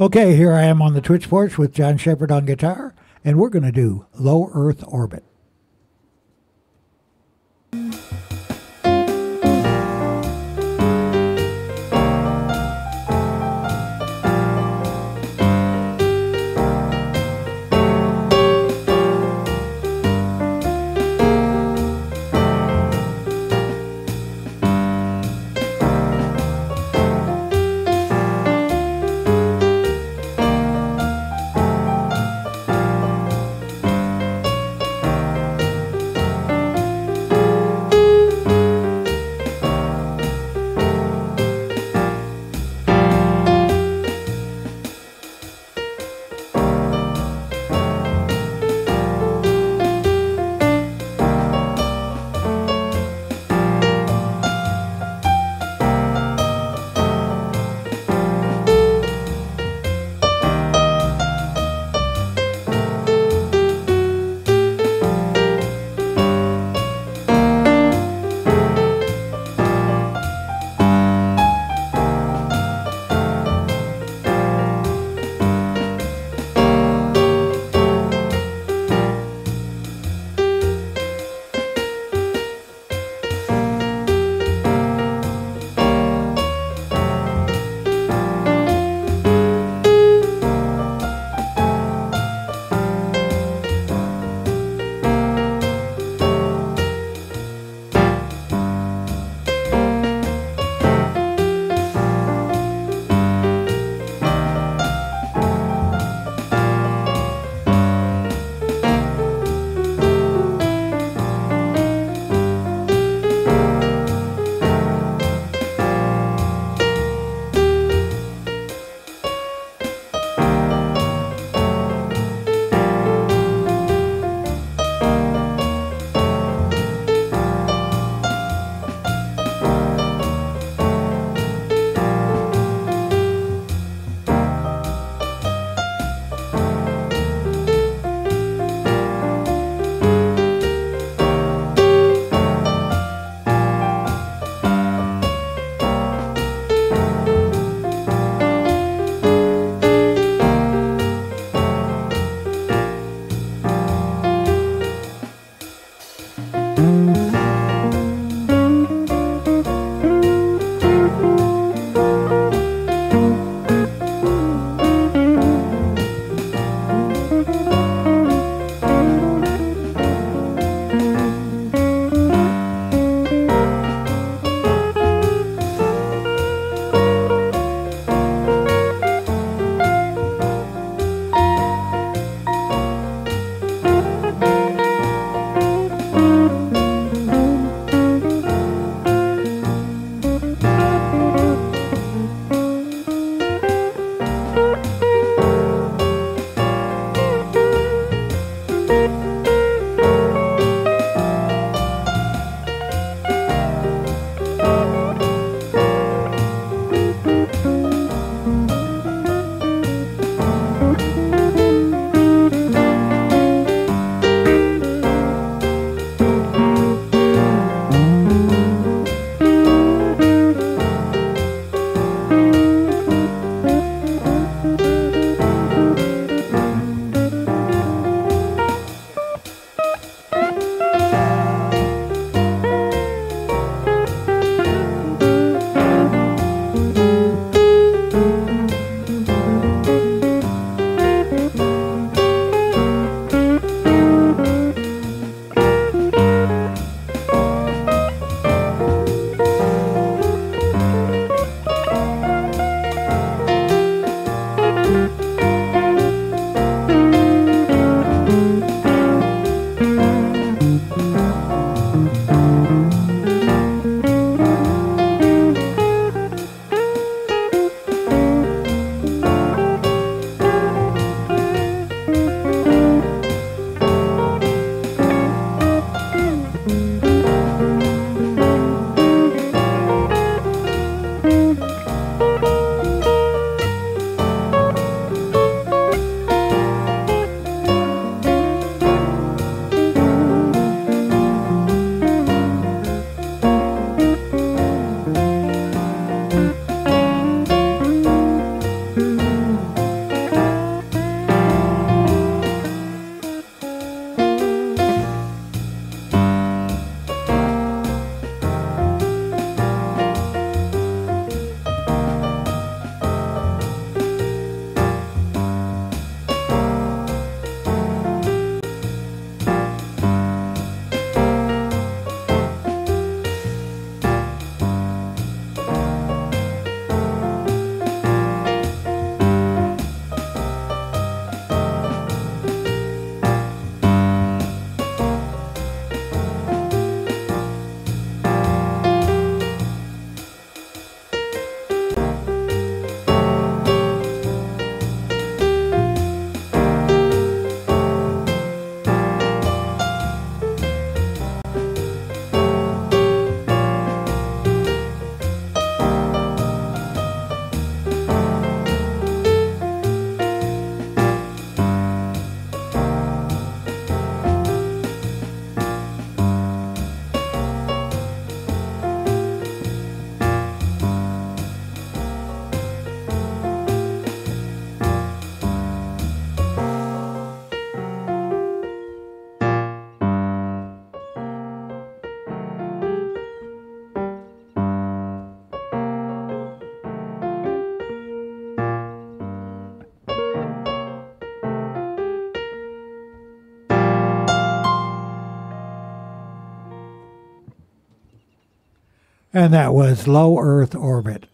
Okay, here I am on the Twitch porch with John Shepard on guitar, and we're going to do Low Earth Orbit. And that was Low Earth Orbit.